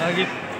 აგიტ